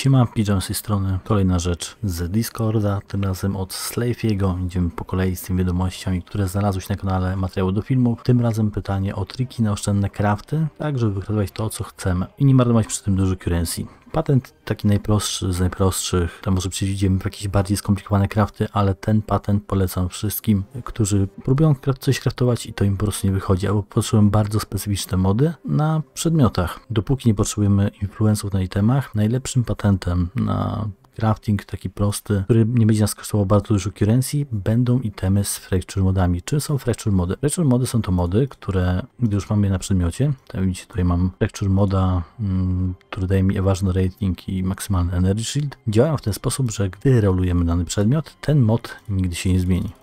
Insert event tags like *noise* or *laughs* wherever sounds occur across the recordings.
Siema, Pigeon z tej strony. Kolejna rzecz z Discorda, tym razem od Slave'ego. Idziemy po kolei z tymi wiadomościami, które znalazły się na kanale materiału do filmów. Tym razem pytanie o triki na oszczędne crafty, tak żeby wykratować to, co chcemy i nie marnować przy tym dużo currency. Patent taki najprostszy z najprostszych, tam może przejdziemy w jakieś bardziej skomplikowane crafty, ale ten patent polecam wszystkim, którzy próbują coś craftować i to im po prostu nie wychodzi, albo potrzebują bardzo specyficzne mody na przedmiotach. Dopóki nie potrzebujemy influencerów na itemach, najlepszym patentem na crafting taki prosty, który nie będzie nas kosztował bardzo dużo currency, będą itemy z fracture modami. Czym są fracture mody? Fracture mody są to mody, które, gdy już mamy je na przedmiocie, tak widzicie, tutaj mam fracture moda, mm, który daje mi evasion rating i maksymalny energy shield, działają w ten sposób, że gdy rolujemy dany przedmiot, ten mod nigdy się nie zmieni.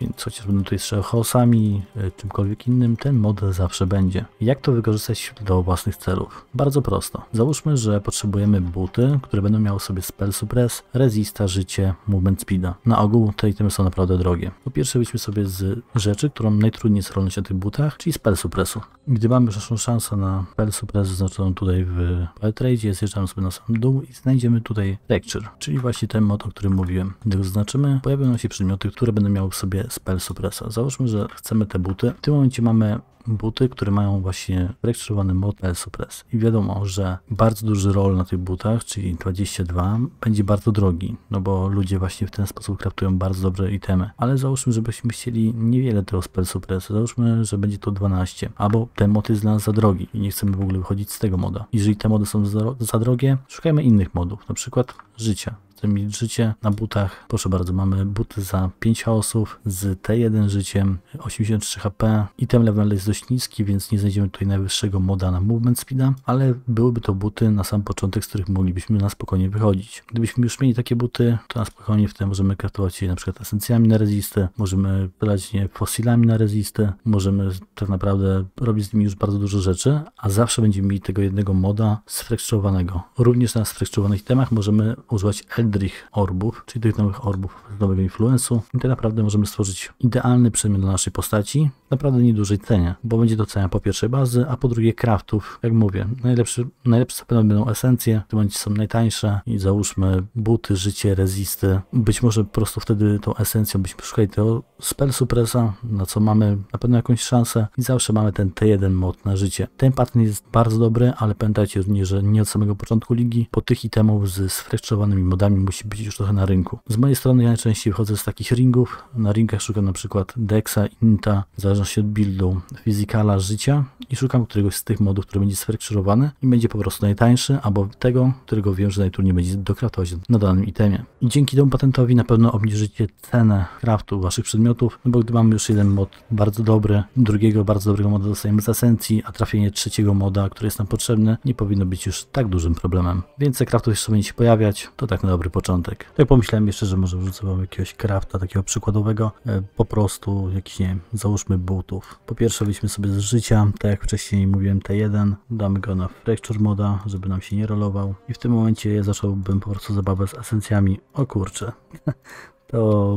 Więc chociaż będą tutaj strzelał chaosami, e, czymkolwiek innym, ten model zawsze będzie. Jak to wykorzystać do własnych celów? Bardzo prosto. Załóżmy, że potrzebujemy buty, które będą miały sobie spell suppress, resista, życie, movement speeda. Na ogół te itemy są naprawdę drogie. Po pierwsze wyjdźmy sobie z rzeczy, którą najtrudniej jest rolnąć na tych butach, czyli spell suppressu. Gdy mamy już naszą szansę na spell suppress zaznaczoną tutaj w trade, zjeżdżamy sobie na sam dół i znajdziemy tutaj lecture, czyli właśnie ten mod, o którym mówiłem. Gdy go zaznaczymy, pojawią się przedmioty, które będą miały sobie spell suppressa. Załóżmy, że chcemy te buty. W tym momencie mamy buty, które mają właśnie rejestrowany mod spell suppress. I wiadomo, że bardzo duży roll na tych butach, czyli 22, będzie bardzo drogi, no bo ludzie właśnie w ten sposób kraftują bardzo dobre itemy. Ale załóżmy, żebyśmy chcieli niewiele tego spell suppress. Załóżmy, że będzie to 12, albo ten mod jest dla nas za drogi i nie chcemy w ogóle wychodzić z tego moda. Jeżeli te mody są za, za drogie, szukajmy innych modów, na przykład życia chcemy mieć życie na butach. Proszę bardzo, mamy buty za 5 chaosów z T1 życiem, 83 HP. Item level jest dość niski, więc nie znajdziemy tutaj najwyższego moda na movement speeda, ale byłyby to buty na sam początek, z których moglibyśmy na spokojnie wychodzić. Gdybyśmy już mieli takie buty, to na spokojnie wtedy możemy kraftować je na przykład esencjami na rezistę, możemy brać je fosilami na rezistę, możemy tak naprawdę robić z nimi już bardzo dużo rzeczy, a zawsze będziemy mieli tego jednego moda sfrekczowanego. Również na sfrekczowanych temach możemy używać Eld Eldrich orbów, czyli tych nowych orbów z nowego influensu. I tak naprawdę możemy stworzyć idealny przedmiot dla naszej postaci, naprawdę niedużej cenie, bo będzie to cena po pierwszej bazy, a po drugie craftów. Jak mówię, najlepszy, najlepsze zapewne będą esencje, w tym momencie są najtańsze i załóżmy buty, życie, rezisty. Być może po prostu wtedy tą esencją byśmy szukali tego spell suppressa, na co mamy na pewno jakąś szansę i zawsze mamy ten T1 mod na życie. Ten pattern jest bardzo dobry, ale pamiętajcie również, że nie od samego początku ligi, po tych itemów z sfreszczowanymi modami musi być już trochę na rynku. Z mojej strony ja najczęściej wychodzę z takich ringów. Na ringach szukam na przykład Dexa, Inta, w zależności od buildu, fizykala, życia i szukam któregoś z tych modów, który będzie sfrekczurowany i będzie po prostu najtańszy, albo tego, którego wiem, że najtrudniej będzie dokraftować na danym itemie. I dzięki temu patentowi na pewno obniżycie cenę craftu waszych przedmiotów, no bo gdy mamy już jeden mod bardzo dobry, drugiego bardzo dobrego moda dostajemy z esencji, a trafienie trzeciego moda, który jest nam potrzebny, nie powinno być już tak dużym problemem. Więcej craftów jeszcze będzie się pojawiać, to tak na dobry początek. Tak pomyślałem jeszcze, że może wrzucę wam jakiegoś crafta takiego przykładowego, e, po prostu jakiś, nie wiem, załóżmy butów. Po pierwsze wyjdźmy sobie z życia, tak jak wcześniej mówiłem T1, damy go na fracture moda, żeby nam się nie rolował. I w tym momencie ja zacząłbym po prostu zabawę z esencjami. O kurczę, *laughs* to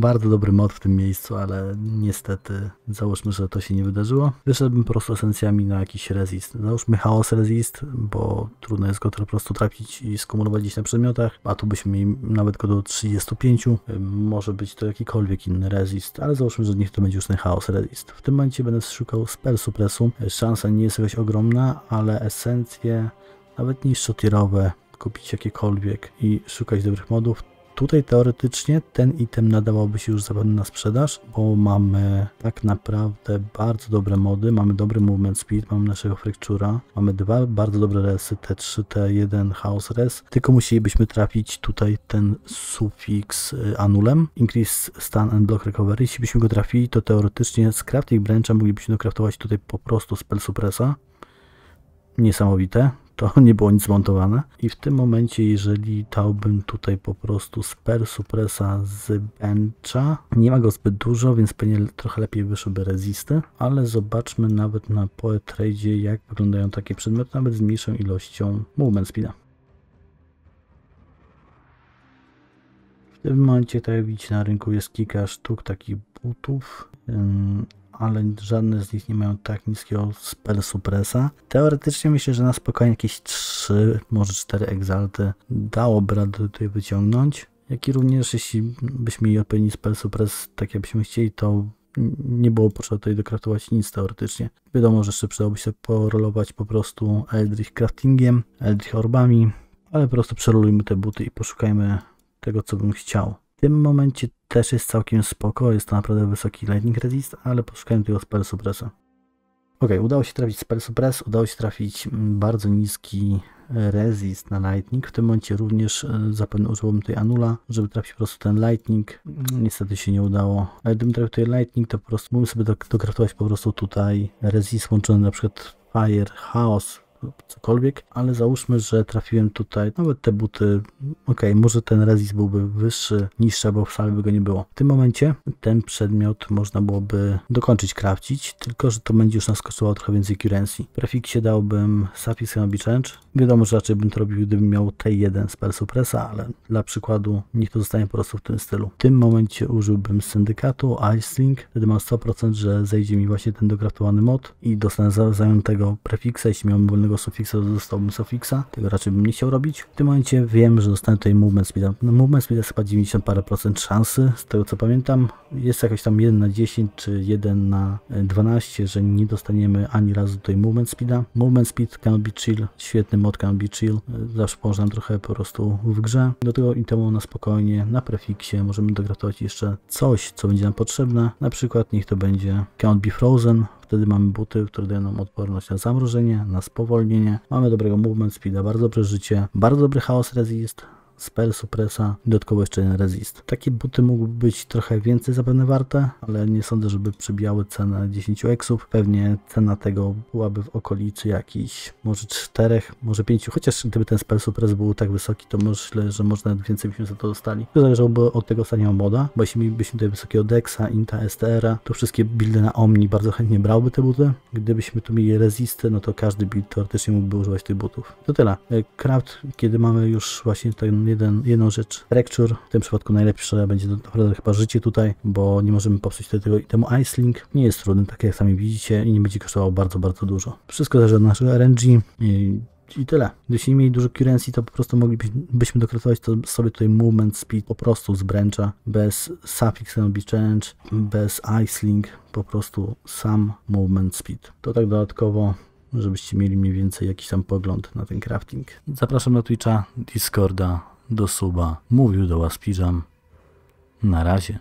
bardzo dobry mod w tym miejscu, ale niestety załóżmy, że to się nie wydarzyło. Wyszedłbym po prostu esencjami na jakiś resist. Załóżmy chaos resist, bo trudno jest go po prostu trafić i skumulować gdzieś na przedmiotach, a tu byśmy mieli nawet go do 35. Może być to jakikolwiek inny resist, ale załóżmy, że niech to będzie już ten chaos resist. W tym momencie będę szukał spell suppressu. Szansa nie jest jakaś ogromna, ale esencje, nawet niższotierowe, kupić jakiekolwiek i szukać dobrych modów, Tutaj teoretycznie ten item nadawałby się już zapewne na sprzedaż, bo mamy tak naprawdę bardzo dobre mody, mamy dobry movement speed, mamy naszego fractura, mamy dwa bardzo dobre resy, T3, T1, house res, tylko musielibyśmy trafić tutaj ten sufiks y, anulem, increase stun and block recovery, jeśli byśmy go trafili, to teoretycznie z crafting brancha moglibyśmy dokraftować tutaj po prostu spell suppressa, niesamowite, to *laughs* nie było nic montowane. I w tym momencie, jeżeli dałbym tutaj po prostu spell suppressa z bencha, nie ma go zbyt dużo, więc pewnie trochę lepiej wyszłyby rezisty, ale zobaczmy nawet na poet trade jak wyglądają takie przedmioty, nawet z mniejszą ilością movement speeda. W tym momencie, tak jak widzicie na rynku jest kilka sztuk takich butów, ale żadne z nich nie mają tak niskiego spell suppressa. Teoretycznie myślę, że na spokojnie jakieś 3, może 4 exalty dałoby radę tutaj wyciągnąć. Jak i również jeśli byśmy mieli odpowiedni spell suppress, tak jakbyśmy chcieli, to nie było potrzeby tutaj dokraftować nic teoretycznie. Wiadomo, że jeszcze przydałoby się porolować po prostu Eldritch craftingiem, Eldritch orbami, ale po prostu przerolujmy te buty i poszukajmy tego, co bym chciał. W tym momencie też jest całkiem spoko, jest to naprawdę wysoki lightning resist, ale poszukajmy tego spell suppressa. Ok, udało się trafić spell suppress, udało się trafić bardzo niski resist na lightning. W tym momencie również e, zapewne użyłbym tej anula, żeby trafić po prostu ten lightning. Niestety się nie udało. Ale gdybym trafił tutaj lightning, to po prostu mógłbym sobie dokraftować po prostu tutaj resist łączony na przykład fire, chaos, cokolwiek, ale załóżmy, że trafiłem tutaj, nawet te buty, ok, może ten resist byłby wyższy, niższy, bo wcale by go nie było. W tym momencie ten przedmiot można byłoby dokończyć crafcić, tylko że to będzie już nas kosztowało trochę więcej currency. W prefiksie dałbym Sapphire Cenobi Change. Wiadomo, że raczej bym to robił, gdybym miał T1 Spell Suppressa, ale dla przykładu niech to zostanie po prostu w tym stylu. W tym momencie użyłbym syndykatu, Icelink, wtedy mam 100%, że zejdzie mi właśnie ten dokraftowany mod i dostanę zajętego prefiksa, jeśli miałbym wolnego sufiksa, to dostałbym sufiksa. Tego raczej bym nie chciał robić. W tym momencie wiem, że dostanę tutaj movement speed. No, movement speed jest chyba 90 parę procent szansy, z tego co pamiętam. Jest jakaś tam 1 na 10 czy 1 na 12, że nie dostaniemy ani razu tutaj movement speeda. Movement speed can be chill, świetny mod can be chill. Zawsze pomoże nam trochę po prostu w grze. Do tego i temu na spokojnie, na prefiksie możemy dogratować jeszcze coś, co będzie nam potrzebne. Na przykład niech to będzie can be frozen, Wtedy mamy buty, które dają nam odporność na zamrożenie, na spowolnienie. Mamy dobrego movement speeda, bardzo dobre życie, bardzo dobry chaos resist, spell suppressa, dodatkowo jeszcze jeden resist. Takie buty mogłyby być trochę więcej zapewne warte, ale nie sądzę, żeby przybijały cenę 10 eksów. Pewnie cena tego byłaby w okolicy jakichś może 4, może 5, chociaż gdyby ten spell suppress był tak wysoki, to myślę, że może nawet więcej byśmy za to dostali. To zależałoby od tego stania moda, bo jeśli mielibyśmy tutaj wysokiego Dexa, Inta, STR-a, to wszystkie buildy na Omni bardzo chętnie brałby te buty. Gdybyśmy tu mieli resisty, no to każdy build teoretycznie mógłby używać tych butów. To tyle. Craft, kiedy mamy już właśnie ten jeden, jedną rzecz. Fracture, w tym przypadku najlepsze będzie naprawdę chyba życie tutaj, bo nie możemy popsuć tego temu Icelink. Nie jest trudny, tak jak sami widzicie i nie będzie kosztowało bardzo, bardzo dużo. Wszystko zależy od naszego RNG i i tyle. Gdybyśmy nie mieli dużo currency, to po prostu moglibyśmy dokratować to sobie tutaj movement speed po prostu z bez suffix and change, bez icelink, po prostu sam movement speed. To tak dodatkowo żebyście mieli mniej więcej jakiś tam pogląd na ten crafting. Zapraszam na Twitcha, Discorda, do suba. Mówił do Was. Na razie.